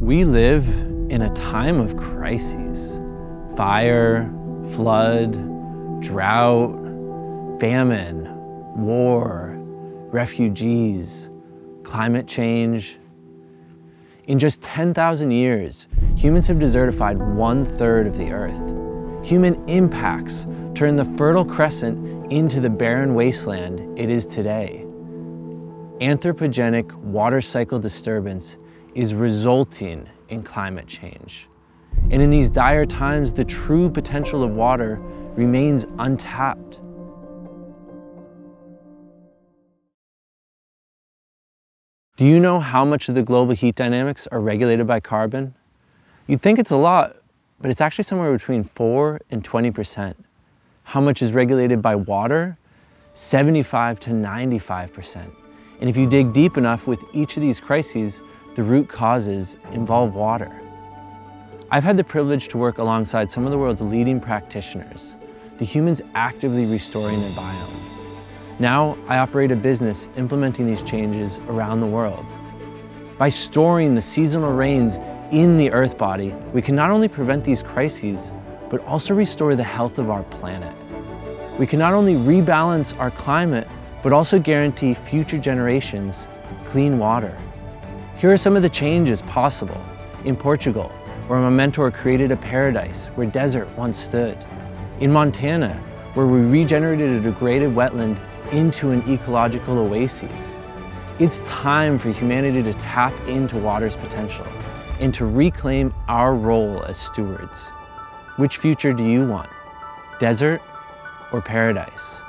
We live in a time of crises. Fire, flood, drought, famine, war, refugees, climate change. In just 10,000 years, humans have desertified one third of the earth. Human impacts turn the Fertile Crescent into the barren wasteland it is today. Anthropogenic water cycle disturbance is resulting in climate change. And in these dire times, the true potential of water remains untapped. Do you know how much of the global heat dynamics are regulated by carbon? You'd think it's a lot, but it's actually somewhere between 4 and 20%. How much is regulated by water? 75 to 95%. And if you dig deep enough with each of these crises, the root causes involve water. I've had the privilege to work alongside some of the world's leading practitioners, the humans actively restoring their biome. Now I operate a business implementing these changes around the world. By storing the seasonal rains in the earth body, we can not only prevent these crises, but also restore the health of our planet. We can not only rebalance our climate, but also guarantee future generations clean water. Here are some of the changes possible. In Portugal, where my mentor created a paradise where desert once stood. In Montana, where we regenerated a degraded wetland into an ecological oasis. It's time for humanity to tap into water's potential and to reclaim our role as stewards. Which future do you want? Desert or paradise?